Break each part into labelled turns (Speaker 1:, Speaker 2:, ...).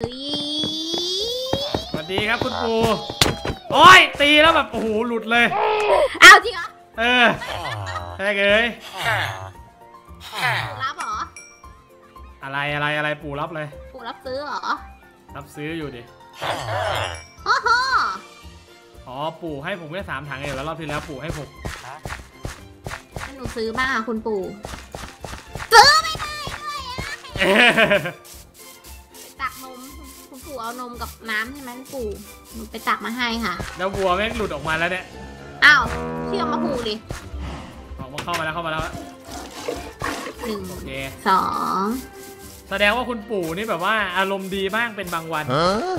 Speaker 1: เฮ้ย
Speaker 2: สวัสดีครับคุณปู โอ้ยตีแล้วแบบ โอ้โห หลุดเลย
Speaker 1: อ้าวจริงเหรอ
Speaker 2: เออแท้เอ้ย
Speaker 1: ปู่รับเหรอ
Speaker 2: อะไรอะไรอะไรปู่รับเลย
Speaker 1: ปู่รับซื้อเหรอ
Speaker 2: รับซื้ออยู่ดิ
Speaker 1: โอ้โห
Speaker 2: อ๋อปู่ให้ผมแค่สามถังเองแล้วรอบที่แล้วปู่ให้ผม
Speaker 1: ให้หนูซื้อบ้างอะคุณปู่ ซื้อไม่ได้ด้วยอะ
Speaker 2: เอา
Speaker 1: นมกับน้ำใช่ไหมคุณปู่หนูไปตักมาให้ค่ะ
Speaker 2: แล้ววัวแม่งหลุดออกมาแล้วเนี่ย
Speaker 1: อ้าวเชื่อมมาผูดิ
Speaker 2: ออกมาเข้ามาแล้วเข้ามาแล้ว
Speaker 1: หนึ่ง
Speaker 2: โอเค
Speaker 1: สอง
Speaker 2: แสดงว่าคุณปู่นี่แบบว่าอารมณ์ดีบ้างเป็นบางวัน
Speaker 3: Huh?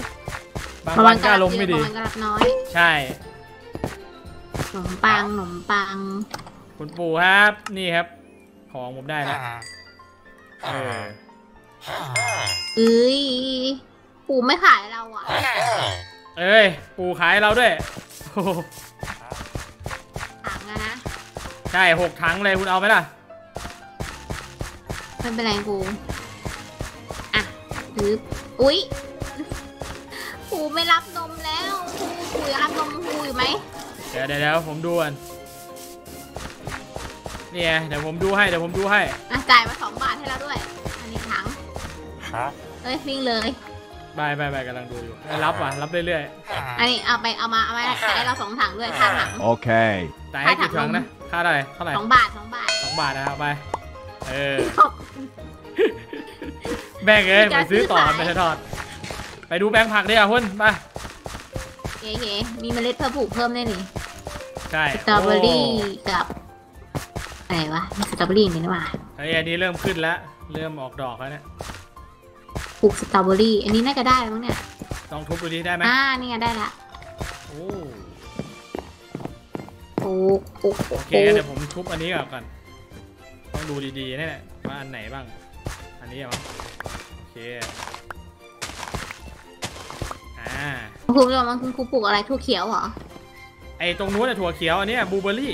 Speaker 2: บางวันก็อารมณ์ไม่ดี
Speaker 1: บางวันก็รับน้อย
Speaker 2: ใช่
Speaker 1: ขนมปังขนมปัง
Speaker 2: คุณปู่ครับ นี่ครับ ของผมได้แล้วเออ
Speaker 1: เอ้ย ปู่ไม่ขายเราอะ
Speaker 2: เอ้ย ปู่ขายเราด้วยโอ้โห
Speaker 1: ถังอะนะ
Speaker 2: ใช่หกถังเลยคุณเอาไหมล่ะ
Speaker 1: ไม่เป็นไรปู่อะถืออุ๊ยปู่ไม่รับนมแล้วปู่ปู่ยังรับนมปู่อยู่ไหม
Speaker 2: เดี๋ยวเดี๋ยวเดี๋ยวผมดูก่อนเนี่ยเดี๋ยวผมดูให้เดี๋ยวผมดูให้
Speaker 1: อะจ่ายมาสองบาทให้เราด้วย อันนี้ถังเอ้ยวิ่งเลย
Speaker 2: บายบายบายกำลังดูอยู่เอ้ยรับว่ะรับเรื่อย
Speaker 1: อันนี้เอาไปเอามาเอามาจ่ายให้เราสองถังด้วยค่าถัง
Speaker 3: Okay.
Speaker 2: ๆจ่ายให้กี่ถังนะค่าเท่าไหร่เท่าไหร่
Speaker 1: สองบาทสองบาท
Speaker 2: สองบาทนะครับไปเออแบ่งเอ้ยไปซื้อต่อไม่ใช่ทอดไปดูแบงค์ผักดิอะหุ้นไป
Speaker 1: เก๋ๆมีเมล็ดเพิ่มปลูกเพิ่มได้นี่
Speaker 2: ใช่
Speaker 1: สตรอเบอรี่
Speaker 2: โกั
Speaker 1: บอะไรวะมีสตรอเบอรี่นี่นี่หว่า
Speaker 2: ไอ้ยอันนี้เริ่มขึ้นแล้วเริ่มออกดอกแล้วเนี่ย
Speaker 1: ปลูกสตรอเบอรี่ อันนี้น่าจะได้แล้วมั้งเนี่ย
Speaker 2: ลองทุบดูดิได้ไหม
Speaker 1: อ่า นี่ไงได้ละ
Speaker 2: โอ้
Speaker 1: ปลูกปลูกปลู
Speaker 2: โอกเค
Speaker 1: ปลูก
Speaker 2: เดี๋ยวผมทุบอันนี้ก่อนก่อนต้องดูดีๆนี่แหละว่าอันไหนบ้าง อันนี้เหรอโอเคอ่า
Speaker 1: คุณผู้ชมมันคุณครูปลูกอะไรทั่วเขียวเหรอ
Speaker 2: ไอตรงนู้นน่ะถั่วเขียวอันเนี้บลูเบอร์รี่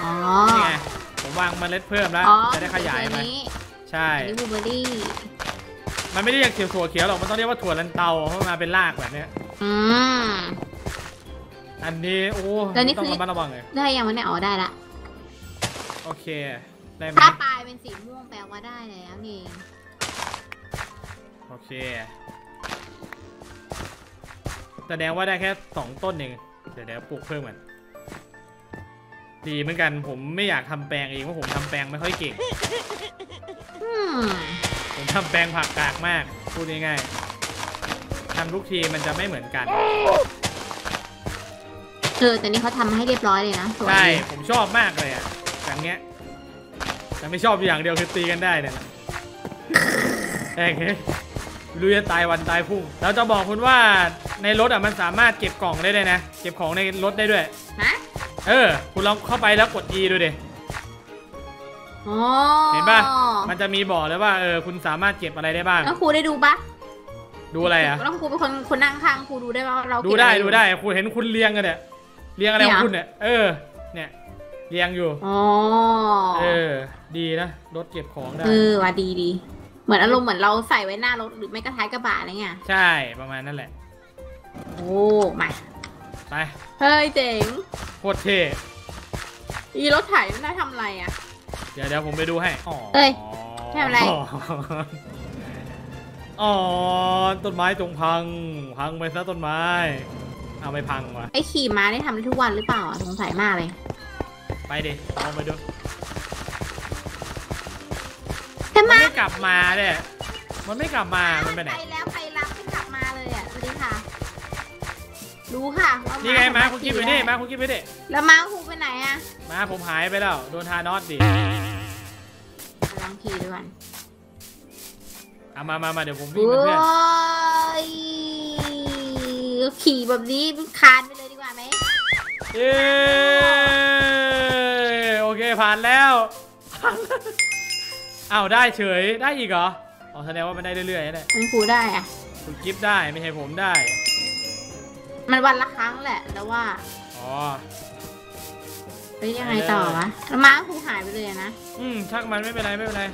Speaker 1: อ๋อ
Speaker 2: นี่ไงผมวางเมล็ดเพิ่มแล้ว
Speaker 1: อ๋อ
Speaker 2: จะได้ขยาย
Speaker 1: อัน
Speaker 2: มัน
Speaker 1: นี้
Speaker 2: ใช่
Speaker 1: อันนี้บลูเบอร์รี่
Speaker 2: มันไม่ได้เรียกเขียวถั่วเขียวหรอก มันต้องเรียกว่าถั่วลันเตาเพราะมันมาเป็นรากแบบเนี้ย
Speaker 1: อืม
Speaker 2: อันนี้โอ้
Speaker 1: แล้วนี่
Speaker 2: ต้อง
Speaker 1: คือ
Speaker 2: ระมัดระวังเลย
Speaker 1: ได้ยังวะเนี่ยอ๋อได้ละ
Speaker 2: โอเค ได้ไหม
Speaker 1: ถ้าปลายเป็นสีม่วงแปลว่าได้แล้วนี่
Speaker 2: โอเค แสดงว่าได้แค่สองต้นเอง เดี๋ยวเดี๋ยวปลูกเพิ่มกันดีเหมือนกัน ผมไม่อยากทำแปลงเองเพราะผมทำแปลงไม่ค่อยเก่ง
Speaker 1: อืม
Speaker 2: ผมทำแปลงผักกากมาก พูดง่ายๆทำทุกทีมันจะไม่เหมือนกัน
Speaker 1: เออแต่นี่เขาทำให้เรียบร้อยเลยนะสวย
Speaker 2: ใช่
Speaker 1: ดี
Speaker 2: ผมชอบมากเลยอะ อย่างเงี้ย แต่ไม่ชอบอย่างเดียวคือตีกันได้เนี่ยนะแองเฮ้ยไม่รู้จะตายวันตายพรุ่ง เราจะบอกคุณว่าในรถอะมันสามารถเก็บกล่องได้เลยนะ เก็บของในรถได้ด้วย
Speaker 1: ฮะ
Speaker 2: เออ คุณลองเข้าไปแล้วกด E ดูดิ
Speaker 1: อ๋อ
Speaker 2: เห็นปะมันจะมีบอกเลยว่าเออคุณสามารถเก็บอะไรได้บ้าง
Speaker 1: แล้วครูได้ดูปะ
Speaker 2: ดูอะไรอะ
Speaker 1: แล้วครูเป็นคนคนนั่งข้างครูดูได้ปะว่าเรา
Speaker 2: ดู
Speaker 1: เก็บ
Speaker 2: ได้
Speaker 1: อะรอยู่
Speaker 2: ดูได้คุณเห็นคุณเรียงกันเนี่ยเรียงอะไรของ
Speaker 1: เนี่ย
Speaker 2: คุณเนี่ยเออ เนี่ยเรียงอยู่
Speaker 1: อ๋อ
Speaker 2: เออ ดีนะรถเก็บของได้
Speaker 1: เออว่าดีดีเหมือนอารมณ์เหมือนเราใส่ไว้หน้ารถหรือไม่ก็ท้ายกระบะอะไรเงี้ย
Speaker 2: ใช่ประมาณนั้นแหละ
Speaker 1: โอ้มา
Speaker 2: ไป
Speaker 1: เฮ้ยเจ๋ง
Speaker 2: โคตรเท่
Speaker 1: อีรถไถมันน่าทำอะไรอะ
Speaker 2: เดี๋ยวเดี๋ยวผมไปดูให้อ๋อ
Speaker 1: เอ้ยทำอะไร
Speaker 2: อ๋อ ต้นไม้จงพัง พังไปซะต้นไม้ เอาไม่พังวะ
Speaker 1: ไอขี่ม้าได้ทำได้ทุกวันหรือเปล่าอะสงสัยมากเลย
Speaker 2: ไปดิลองไปดู
Speaker 1: แต่
Speaker 2: มัน
Speaker 1: มา
Speaker 2: ไม่กลับมาเนี่ยมันไม่กลับมา มันไปไหน
Speaker 1: ไปแล้วไปรับไม่กลับมาเลยอะสวัสดีค่ะ รู้ค่ะว่า
Speaker 2: นี่ไง
Speaker 1: ส
Speaker 2: มา
Speaker 1: ถ
Speaker 2: คุณกิ๊บอยู่นี่มาคุณกิ๊บอยู่นี่
Speaker 1: แล้วม้าครูไปไหนอะ
Speaker 2: มาผมหายไปแล้ว โดนทานอสดิ
Speaker 1: ลองขี่ดูก่อน
Speaker 2: เอามามามาเดี๋ยวผมวิ่ง
Speaker 1: โอ้
Speaker 2: เป็นเพื่อน
Speaker 1: ยขี่แบบนี้คานไปเลยดีกว่าไหม
Speaker 2: เย้โอเคผ่านแล้วผ่านแล้วอ้าวได้เฉยได้อีกเหรออ๋อแสดงว่ามันได้เรื่อยๆเนี่ย
Speaker 1: มันครูได้อะ
Speaker 2: คุณกิฟต์ได้ไม่ใช่ผมได้
Speaker 1: มันวันละครั้งแหละแล้วว่า
Speaker 2: อ๋อ
Speaker 1: เฮ้ยยังไงต่อวะแล้วม้าครูหายไปเลยอะนะ
Speaker 2: อืมช่างมันไม่เป็นไรไม่เป็นไร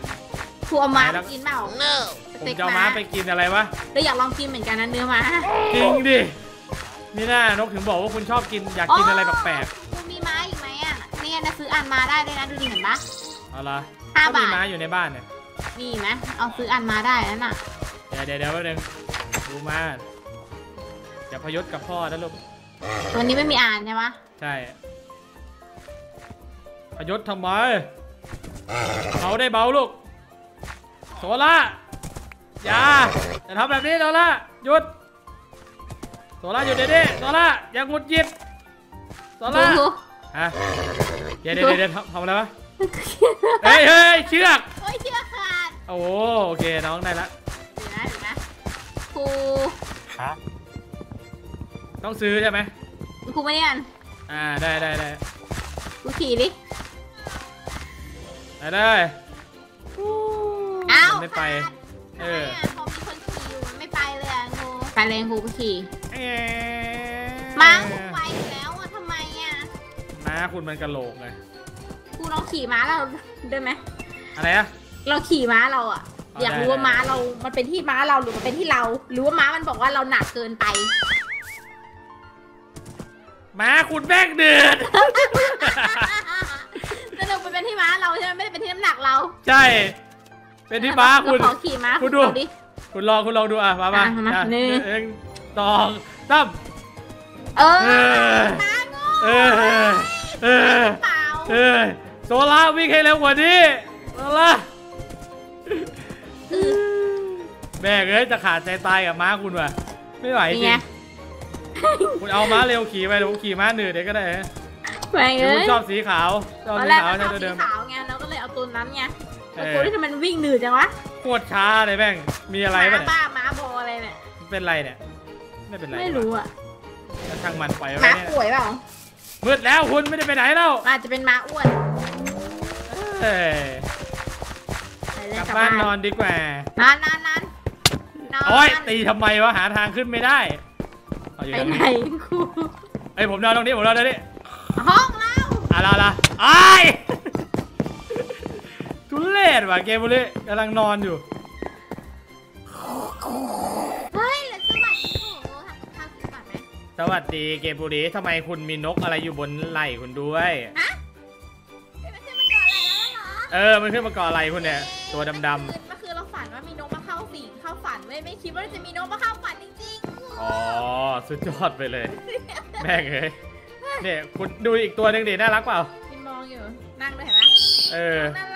Speaker 1: ครูเอาม้า
Speaker 2: หายแล้ว
Speaker 1: มากินเปล่า
Speaker 2: ไผม
Speaker 1: เต็ก
Speaker 2: จะเอาม้าไปกินอะไรวะ
Speaker 1: เราอยากลองกินเหมือนกันนะเนื้อม้า
Speaker 2: จริงดินี่น่านกถึงบอกว่าคุณชอบกินอยากกินอะไรแปลก
Speaker 1: คุณมีม้าอีกไหมอะเนี่ยนะซื้ออันมาได้ด้วยนะดูดิเห็นปะ
Speaker 2: ๆเอาละ
Speaker 1: ห้า
Speaker 2: ก็มี
Speaker 1: บาท
Speaker 2: ม้าอยู่ในบ้านเนี่ย
Speaker 1: มีไหมเอาซื้ออันมาได้นั่นน่ะ
Speaker 2: เดี๋ยวเดี๋ยวเดี๋ยวแป๊บนึงดูม้าอย่าพยศกับพ่อนะลูก
Speaker 1: ตัวนี้ไม่มีอานใช่ปะ
Speaker 2: ใช่ พยศทำไมเบาได้เบาลูกโซล่าอย่าอย่าทำแบบนี้โซล่าหยุดโซล่าหยุดเดี๋ยวนี้โซล่าอย่าหงุดหงิดโซ
Speaker 1: ดู
Speaker 2: ล่า
Speaker 1: ดู
Speaker 2: ฮะเดี๋ยวเดี๋ยวเดี๋ยวทำทำอะไรวะเฮ้ยเฮ้ยเชือก
Speaker 1: โอ้ยเชือกขาด
Speaker 2: โอ้โหโอเคน้องได้ละ
Speaker 1: เดี๋ยวนะเดี๋ยวนะครู
Speaker 2: ต้องซื้อใช่ไหม
Speaker 1: ครูไม่ได้อ่าน
Speaker 2: อ่าได้ได้ได้
Speaker 1: ครูขี่ดิ
Speaker 2: ได้ได้
Speaker 1: อ้าว
Speaker 2: ไม่ไป
Speaker 1: ขาด
Speaker 2: เออ
Speaker 1: ทำไมอะพอมีคนขี่อยู่มันไม่ไปเลยอะงูไปเลยครูไปขี่
Speaker 2: เอ๊ะ
Speaker 1: ม้าครูไปอยู่แล้วอะทำไมอะ
Speaker 2: ม้าคุณมันกระโหลกไง
Speaker 1: ครูลองขี่ม้าเราได้ไหม
Speaker 2: อะไรอะ
Speaker 1: เราขี่ม้าเราอะ
Speaker 2: เอา
Speaker 1: อยาก
Speaker 2: ได้
Speaker 1: รู้ว่า
Speaker 2: ได้
Speaker 1: ม้าเรา มันเป็นที่ม้าเราหรือมันเป็นที่เรา หรือว่าม้ามันบอกว่าเราหนักเกินไป
Speaker 2: ม้าคุณแม่งเดือด
Speaker 1: สรุปมันเป็นที่ม้าเรา ใช่ไหมไม่ได้เป็นที่น้ำหนักเรา
Speaker 2: ใช่ เป็นที่ม้าคุณ
Speaker 1: เรขอขี่ม้า
Speaker 2: คุณดู
Speaker 1: ลองดิ
Speaker 2: คุณลองคุณลองดูอะมามา
Speaker 1: อะมา
Speaker 2: อะ
Speaker 1: หนึ่ง
Speaker 2: หนึ่งสองสาม
Speaker 1: เออ
Speaker 2: เออ
Speaker 1: ม้าโง่
Speaker 2: เออเออ
Speaker 1: เปล่า
Speaker 2: เออโซล่าวิ่งให้เร็วกว่านี้โซล่า
Speaker 1: เออ
Speaker 2: แม่งเอ้ยจะขาดใจตายกับม้าคุณว่ะไม่ไหวจ
Speaker 1: นี่
Speaker 2: ริ
Speaker 1: ไง
Speaker 2: งคุณเอาม้าเร็วขี่ไปเดี๋ยวผมขี่ม้าหนืดเดี๋ยวก็ได้ฮะ
Speaker 1: แม่ง
Speaker 2: เดี๋ยว
Speaker 1: เอ้
Speaker 2: คุณ
Speaker 1: ย
Speaker 2: ชอบสีขาวชอบ
Speaker 1: ตอน
Speaker 2: สี
Speaker 1: แรก
Speaker 2: ขาว
Speaker 1: มันช
Speaker 2: ใช่
Speaker 1: อบ
Speaker 2: ตัว
Speaker 1: สี
Speaker 2: เดิม
Speaker 1: ขาว ไงเราก็เลยเอาตัวนั้นไง
Speaker 2: เอ
Speaker 1: แล้ว
Speaker 2: อ
Speaker 1: ตัวที่ทำไมมันวิ่งหนืดจังวะ
Speaker 2: โคตรช้าเลยแม่ง มีอะไร
Speaker 1: ม้า
Speaker 2: ปะเนี่ย
Speaker 1: บ้าม้าบออะไรเนี่ย
Speaker 2: มันเป็นไรเนี่ย ไม่เป็นไร
Speaker 1: ไม่รู้อะ
Speaker 2: แล้วช่างมันไปล่อยไว้
Speaker 1: ม้า
Speaker 2: เนี่ย
Speaker 1: ป่วยเปล่า
Speaker 2: มืดแล้วคุณไม่ได้ไปไหนแล้ว
Speaker 1: อาจจะเป็นม้าอ้วน
Speaker 2: เอ้ย
Speaker 1: ไปเลย
Speaker 2: กลับบ้านนอนดีกว่า
Speaker 1: นอนนอนนอนนอน
Speaker 2: โอ้ยตีทำไมวะหาทางขึ้นไม่ได้เอาอยู่
Speaker 1: ไป
Speaker 2: ตรง
Speaker 1: ไหน
Speaker 2: นี้
Speaker 1: ครู
Speaker 2: เอ้ยผมนอนตรงนี้ผมนอนตรงนี้
Speaker 1: ห้องเรา
Speaker 2: อะละละไอ้าย ทุเรศว่ะเกมบุรีกำลังนอนอยู่
Speaker 1: เฮ้ยเหลือสวัสดีโอ้โหทำกับข้าวกินก่อนไหม
Speaker 2: สวัสดีเกมบุรีทำไมคุณมีนกอะไรอยู่บนไหล่คุณด้วย
Speaker 1: เฮ้ยมันขึ้นมาก่อนอะไรแล้วเหรอ
Speaker 2: เออมันขึ้นมาเกาะไหล่คุณเนี่ย ตัวดำ
Speaker 1: เมื่อคืนเราฝันว่ามีนกมาเข้าสิงเข้าฝันเว้ยไม่คิดว่าจะมีนกมาเข้าฝันจริง
Speaker 2: ๆอ๋อสุดยอดไปเลย แม่งเอ้ยเนี่ยคุณดูอีกตัวหนึ่งดิน่ารักเปล่า
Speaker 1: ๆมีมองอยู่นั่งด้วยเห็นไหม
Speaker 2: เออ
Speaker 1: น่า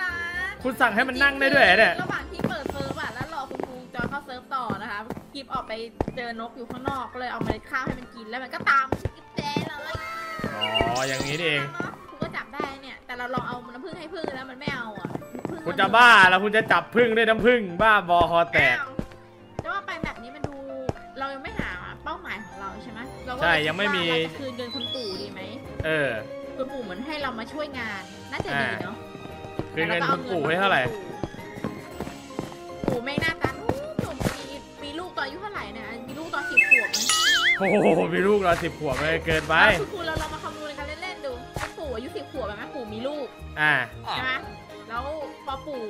Speaker 1: รัก
Speaker 2: คุณสั่งให้มันนั่งได้ด้วยเหรอเนี่ย
Speaker 1: ระหว่างที่เปิดเซิร์ฟอะแล้วรอคุณครูจอยเข้าเซิร์ฟต่อนะคะกิฟออกไปเจอนกอยู่ข้างนอกก็เลยเอาเมล็ดข้าวให้มันกินแล้วมันก็ตามกิฟแจเลย
Speaker 2: อ๋อ อย่างนี้นี่เอง
Speaker 1: คุณก็จับได้เนี่ย แต่เราลองเอาน้ำผึ้งให้ผึ้งแล้วมันไม่เอาอะผึ้ง
Speaker 2: คุณจะบ้าแล้วคุณจะจับผึ้งด้วยน้ำผึ้งบ้าบอคอแตก
Speaker 1: อ้าวแต่ว่าไปแบบนี้มันดูเรายังไม่หาเป้าหมายของเราใช่ไหมเราก็
Speaker 2: ใช่
Speaker 1: เลคิด
Speaker 2: ยังไม่มี
Speaker 1: ว่าเราจะคืนเงินคุณปู่ดีไหม
Speaker 2: เออ
Speaker 1: คุณปู่เหมือนให้เรามาช่วยงานน่าจะดีเนาะ
Speaker 2: คือเงินคุณปู่ให้เท่าไหร่
Speaker 1: ปู่ไม่งหน้าตาหนุ่มๆมีมีลูกตอนอายุเท่าไหร่เนี่ยมีลูกตอนสิบขวบไหม
Speaker 2: โอ้โหมีลูกเราสิบขวบเลยเกินไป
Speaker 1: คุณปู่เราเรามาคำนวณกันเล่นๆดูคุณปู่อายุสิบขวบไหมปู่มีลูก
Speaker 2: อ่า
Speaker 1: ใช่ไหมแล้วพอปู่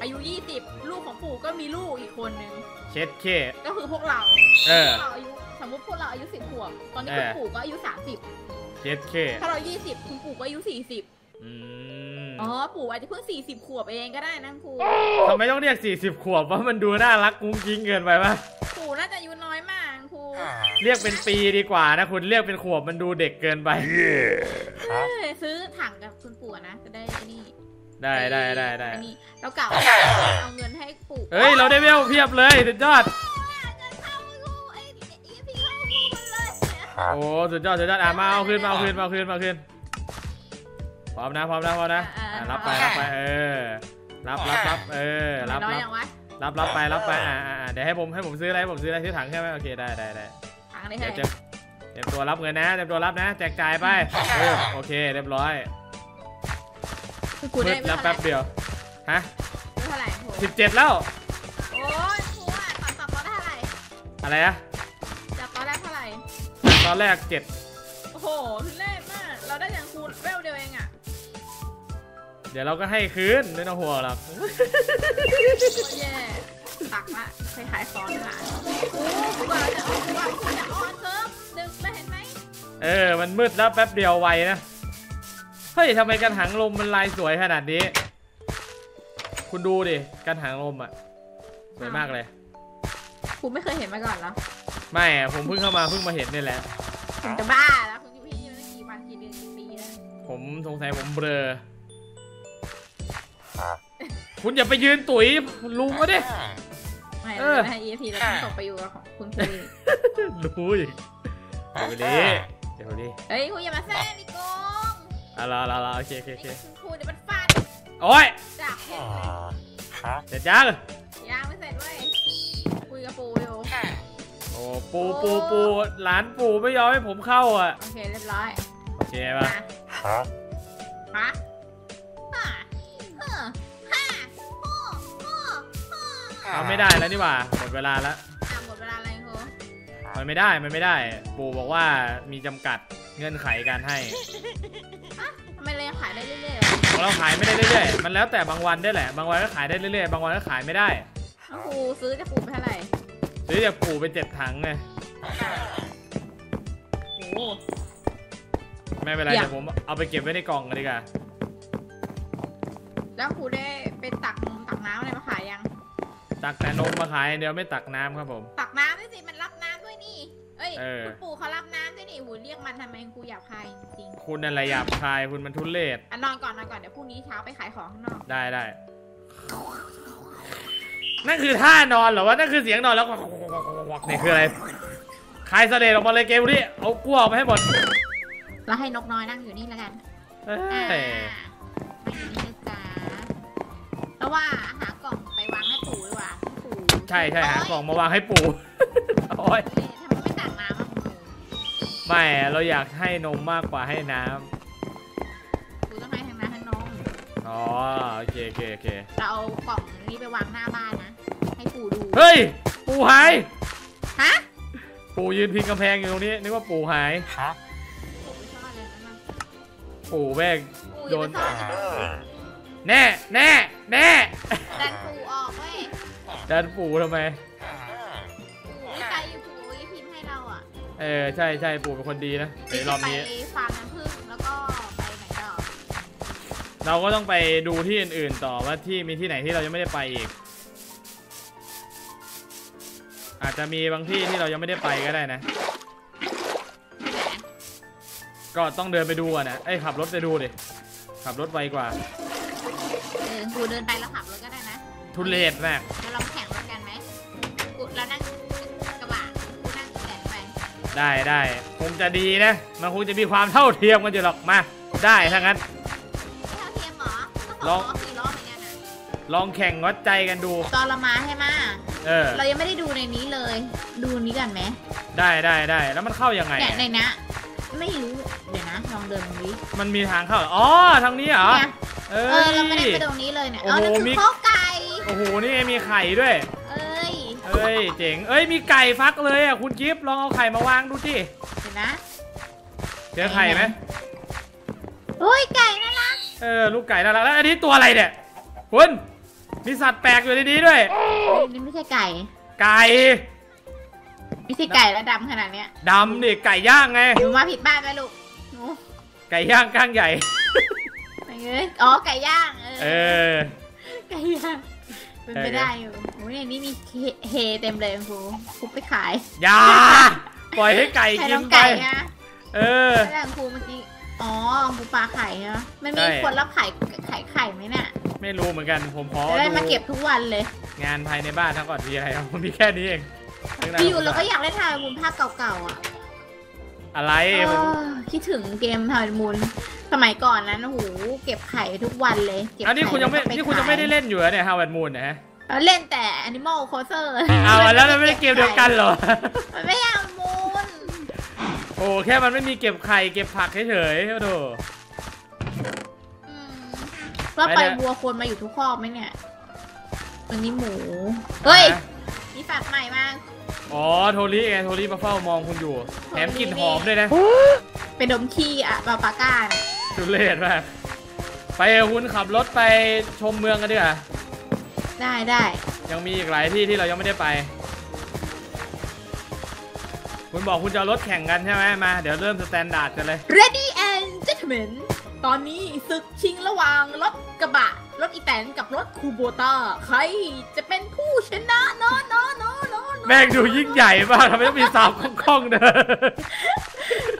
Speaker 1: อายุยี่สิบลูกของปู่ก็มีลูกอีกคนนึง
Speaker 2: เช็ดเค
Speaker 1: ก็คือพวกเรา
Speaker 2: เออ
Speaker 1: พวกเราอายุสมมติพวกเราอายุสิบขวบตอนนี้
Speaker 2: เออ
Speaker 1: คุณปู่ก็อายุสามสิบ
Speaker 2: เช็ดเค
Speaker 1: ถ้าเรายี่สิบคุณปู่ก็อายุสี่สิบ
Speaker 2: อืม
Speaker 1: อ๋อปู่อาจจะเพิ่งสี่สิบขวบเองก็ได้นะครู
Speaker 2: ทำไมต้องเรียก40ขวบว่ามันดูน่ารักกุ้งกิ้งเกินไปปะ
Speaker 1: ปู่น่าจะอายุน้อยมากครู
Speaker 2: เรียกเป็นปีดีกว่านะคุณเรียกเป็นขวบมันดูเด็กเกินไป
Speaker 1: เอ้ยซื้อถังกับคุณปู่นะจะได้นี่
Speaker 2: ได้ได้ได้ได้
Speaker 1: อ้นี่เรากล่าวเอาเงินให้ปู่
Speaker 2: เฮ้ยเราได้เวลเพียบเลยสุดยอด
Speaker 1: เงินเข้าครูไอ้พี่เข้าครูหมดเลย
Speaker 2: โอ้สุดยอดสุดยอดอะมาเอาคืนมาเอาคืนมาเอาคืนมาเอาคืน พร้อมนะพร้อมนะพร้อมนะอะรับไปรับไปเออรับรับรับเออรับ
Speaker 1: น้อย
Speaker 2: รับ
Speaker 1: อย่างวะ
Speaker 2: รับรับไปรับไปอ่าอ่าอ่าเดี๋ยวให้ผมให้ผมซื้ออะไรให้ผมซื้ออะไรซื้อถังใช่ไหมโอเคได้ได้ได้
Speaker 1: ถังเลย
Speaker 2: เดี๋
Speaker 1: ให้
Speaker 2: ยวจะเตรียมตัวรับเงินนะเตรียมตัวรับนะ แจกจ่ายไปเออโอเคเรียบร้อย
Speaker 1: คือครู
Speaker 2: มื
Speaker 1: ได้
Speaker 2: ด
Speaker 1: ไม่
Speaker 2: แล้ว
Speaker 1: เท่าไหร่
Speaker 2: แป๊บเดียวฮะ
Speaker 1: ไม่เท่าไหร่ครู
Speaker 2: สิบเจ็ดแล้ว
Speaker 1: โอ้ยครูอะตัดตัดตอนได้เท่าไหร่
Speaker 2: อะไรอะ
Speaker 1: จากตอนแรกเท่าไหร่
Speaker 2: ตอนแรกเจ็ด
Speaker 1: โอ้โหทุเล่มากเราได้อย่างครูเวลเดียวเองอะ
Speaker 2: เดี๋ยวเราก็ให้คืนไม่ต้องห่วงหรอก
Speaker 1: โคตรแย่ตักละไปขายของละโอ้กูกำลังจะออนกูกำลังจะออนเซิร์ฟดึงเลยเห็นไหม
Speaker 2: เออ มันมืดแล้วแป๊บเดียวไวนะ เฮ้ยทำไมกันหังลมมันลายสวยขนาดนี้ คุณดูดิกันหังลมอะสวยมากเลย
Speaker 1: กูไม่เคยเห็นมาก่อนเหรอ
Speaker 2: ไม่อะผมเพิ่งเข้ามาเพิ่งมาเห็นนี่แหละ
Speaker 1: คุณจะบ้าแล้วคุณอยู่ที่นี่มาตั้งกี่วันกี่เดือนกี่ปีแล้ว
Speaker 2: ผมสงสัยผมเบลอ คุณอย่าไปยืนตุ๋ยลุงก็ดิ
Speaker 1: ไม่
Speaker 2: เอ
Speaker 1: เรา
Speaker 2: อ
Speaker 1: จะให้ EFP เราต้องส่งไปอยู่กับของคุณคุย
Speaker 2: รู้อีกเดี๋ยวดิเดี๋ยวดิ
Speaker 1: เฮ้ยคุณอย่ามาแซ่ดิโกง
Speaker 2: เอะละละละโอเคโอเคโอเค
Speaker 1: ไอ้คุณครูเดี๋ยวมันฟาด
Speaker 2: โอ้ย
Speaker 1: จากเพชรเลย
Speaker 2: เสร็จยัง
Speaker 1: ยังไม่เสร็จเว้ยคุยกับปูอยู่
Speaker 2: โอ้ปูปูปูหลานปูไม่ยอมให้ผมเข้าอะ
Speaker 1: โอเคเรียบร้อย
Speaker 2: โอเคป่ะ
Speaker 1: มาฮะฮะ
Speaker 2: เอาไม่ได้แล้วนี่หว่าหมดเวลาแล้ว
Speaker 1: อะหมดเวลาอะไรครู
Speaker 2: มันไม่ได้มันไม่ได้ ปู่บอกว่ามีจำกัดเงื่อนไขการให้
Speaker 1: ทำไมเรายังขายได้เรื่อยๆวะ
Speaker 2: ของเราขายไม่ได้เรื่อยๆมันแล้วแต่บางวันได้แหละ บางวันก็ขายได้เรื่อยๆบางวันก็ขายไม่ได้
Speaker 1: แล้วครูซื้อจะปูไปเท่าไหร่
Speaker 2: หรือจะปู่ไปเจ็ดถังไง
Speaker 1: โอ้โห
Speaker 2: ไม่เป็นไร
Speaker 1: เดี๋ยว
Speaker 2: เดี๋ยวผมเอาไปเก็บไว้ในกล่องกันดีกว่า
Speaker 1: แล้วครูได้เป็นตักนมตักน้ำอะไรมาขายยัง
Speaker 2: ตักแต่นมมาขายอย่างเดียวไม่ตักน้ำครับผม
Speaker 1: ตักน้ำด้วยสิมันรับน้ำด้วยนี่ เอ้ย
Speaker 2: เออ
Speaker 1: คุณปู่เขารับน้ำด้วยนี่หูเรียกมันทำไมครูหยาบคายจริง
Speaker 2: คุณอะไรหยาบคายคุณมันทุเรศ
Speaker 1: ๆอะนอนก่อนนอนก่อนเดี๋ยวพรุ่งนี้เช้าไปขายของข้างนอก
Speaker 2: ได้ได้นั่นคือท่านอนเหรอวะนั่นคือเสียงนอนแล้วนี่คืออะไรคลายเสด็จออกมาเลยเกมนี้เอากลัวออกมาให้หมด
Speaker 1: แล้วให้นกน้อยนั่งอยู่นี่แล้วกัน
Speaker 2: เอ้
Speaker 1: อ่ายนั่งอยู่นี่นะจ๊ะแล้วว่าหากล่องไปวางให้ปู่ดีกว่าปู่
Speaker 2: ใช่ใช่หากล่องมาวางให้ปู่โอ้ย
Speaker 1: เอ้ยทำไมไม่ตักน้ำอะคุณปู่
Speaker 2: ไม่เราอยากให้นมมากกว่าให้น้
Speaker 1: ปู่ต้องให้ทั้งน้ำทั้งนมำ
Speaker 2: อ๋อโอเคโอเคโอเค
Speaker 1: เราเอากล่องนี้ไปวางหน้าบ้านนะ ให้ปู่ดู
Speaker 2: เฮ้ย ปู่หาย
Speaker 1: ฮะ
Speaker 2: ปู่ยืนพิงกำแพงอยู่ตรงนี้นึกว่าปู่หาย
Speaker 1: ปู่ไปซ่อนเลยนะ
Speaker 2: ปู่แม่ง
Speaker 1: ปู่อ
Speaker 2: โด
Speaker 1: ย่านไปซ่อนเลย
Speaker 2: แน่แน่แน่
Speaker 1: ดันปู่ออกเว้ย
Speaker 2: ดันปู่ทำไม
Speaker 1: ปู่วิจัยอยู่ปู่วิพิมพ์ให้เราอะ
Speaker 2: เออใช่ใช่ปู่เป็นคนดีนะในรอบนี้
Speaker 1: ไปฟาร์มน้ำผึ้งแล้วก็ไปไหนต่อ
Speaker 2: เราก็ต้องไปดูที่อื่นๆต่อว่าที่มีที่ไหนที่เรายังไม่ได้ไปอีก อาจจะมีบางที่ที่เรายังไม่ได้ไปก็ได้นะ
Speaker 1: ที่ไหน
Speaker 2: ก็ต้องเดินไปดูอะนะเอ้ยขับรถไปดูดิขับรถไวกว่า
Speaker 1: เออปู่เดินไปแล้วขับรถก็ได้นะ
Speaker 2: ทุเรศมาก
Speaker 1: แล้วเรา
Speaker 2: ได้ได้คงจะดีนะ มันคงจะมีความเท่าเทียมกันอยู่หรอกมา ได้ถ้างั้น
Speaker 1: เท่าเทียมเหรอต้อง
Speaker 2: ล
Speaker 1: ส
Speaker 2: อ
Speaker 1: องงล้อสี่ล้อเหมือนกันนะ
Speaker 2: ลองแข่งวัดใจกันดู
Speaker 1: ตอนเรามาใช่ไหม
Speaker 2: เออ
Speaker 1: เรายังไม่ได้ดูในนี้เลย ดูนี้กันไหม
Speaker 2: ได้ได้ได้แล้วมันเข้ายังไง
Speaker 1: เนี่ย
Speaker 2: อะ
Speaker 1: ในนี้ไม่รู้ เดี๋ยวนะลองเดินตรงนี้
Speaker 2: มันมีทางเข้าเหรออ๋อทางนี้เหรอ
Speaker 1: เนี่ย
Speaker 2: เอ
Speaker 1: เอ
Speaker 2: อ
Speaker 1: อ เราไม่ได้ไปตรงนี้เลยเนี่ย
Speaker 2: โอ้
Speaker 1: เออ
Speaker 2: โห
Speaker 1: นั่นคือ
Speaker 2: มี
Speaker 1: ข้อไก่
Speaker 2: โอ้โหนี่ไงมีไข่ด้วย
Speaker 1: เอ้ย
Speaker 2: เอ้ยเจ๋งเอ้ยมีไก่ฟักเลยอะคุณกิฟต์ลองเอาไข่มาวางดูสิ
Speaker 1: เดี๋ยวนะ
Speaker 2: เจอไข่ไหม
Speaker 1: โอ้ยไก่น่ารัก
Speaker 2: เออลูกไก่น่ารักแล้วอันนี้ตัวอะไรเนี่ยคุณมีสัตว์แปลกอยู่ในนี้ด้วย
Speaker 1: เฮ้ยนี่ไม่ใช่ไก่
Speaker 2: ไก่
Speaker 1: ไม่ใช่ไก่แล้วดำขนาดเนี้ย
Speaker 2: ดำดิไก่ย่างไง
Speaker 1: หนูมาผิดบ้านไหมลูกหนู
Speaker 2: ไก่ย่างก้างใหญ่
Speaker 1: ไปเอ้ยอ๋อไก่ย่างเอ
Speaker 2: เอ
Speaker 1: อ
Speaker 2: อ
Speaker 1: ไก่ย่าง เป็นไปได้อยู่โอ้ยในนี้มีเฮเต็มเลยครูครูไปขาย
Speaker 2: อย่า ปล่อยให้ไก่
Speaker 1: ไข่
Speaker 2: กิ
Speaker 1: น้
Speaker 2: น
Speaker 1: อง
Speaker 2: ไป
Speaker 1: ไก่นะ
Speaker 2: เออ
Speaker 1: แล้วอย่างครูเมื่อกี้ อ๋อครูปลาไข่นะมันมี
Speaker 2: ใช่
Speaker 1: คนรับไข่ไข่ไข่ไหมเนี่ย
Speaker 2: ไม่รู้เหมือนกัน ผมขอ
Speaker 1: จะได้มา
Speaker 2: ดู
Speaker 1: เก็บทุกวันเลย
Speaker 2: งานภายในบ้านทั้งก่อนมีอะไรครับมีแค่นี้เองข้างหน้า
Speaker 1: ที่อยู่เราก็อยากเล่นทายมูลภาคเก่าๆอะ
Speaker 2: อะไร
Speaker 1: เอ
Speaker 2: มัน
Speaker 1: อคิดถึงเกมทายมูลสมัยก่อนนั้นโอ้โหเก็บไข่ทุกวันเลยเก็บ
Speaker 2: อันนี้คุณยังไม่
Speaker 1: ข่
Speaker 2: นี่คุณยังไม่ได้เล่นอยู่เหรอเนี่ยฮาวเวิร์ดมูนนะฮะ
Speaker 1: เราเล่นแต่ Animal Crossing
Speaker 2: เอาแล้วมันไม่ได้เกมเดียวกันเหรอ
Speaker 1: มันไม่เอามูล
Speaker 2: โอ้แค่มันไม่มีเก็บไข่เก็บผักเฉยๆโอ้โห
Speaker 1: อืมว่า
Speaker 2: ไป
Speaker 1: ไป
Speaker 2: เนี่ย
Speaker 1: วัวควรมาอยู่ทุกคอกไหมเนี่ยวันนี้หมู เฮ้ยมีสัตว์ใหม่มา
Speaker 2: อ๋อโทริไงโทริมาเฝ้ามองคุณอยู่แถมกลิ่นหอมด้วยนะ
Speaker 1: ไปดมขี้อัลปาก้าเนี่ย
Speaker 2: ทุเรศมากไปเถอะคุณขับรถไปชมเมืองกันดีกว่า
Speaker 1: ได้ได้
Speaker 2: ยังมีอีกหลายที่ที่เรายังไม่ได้ไป คุณบอกคุณจะเอารถแข่งกันใช่ไหมมา เดี๋ยวเริ่มสแตนดาร์ดกันเลย
Speaker 1: Ladies and gentlemen ตอนนี้ศึกชิงระหว่างรถกระบะ รถอีแตนกับรถคูโบต้า ใครจะเป็นผู้ชนะเนาะเนาะเนาะเนาะ
Speaker 2: แม่งดูยิ่งใหญ่มากทำไมต้องมีสาวคล่องๆเด้อ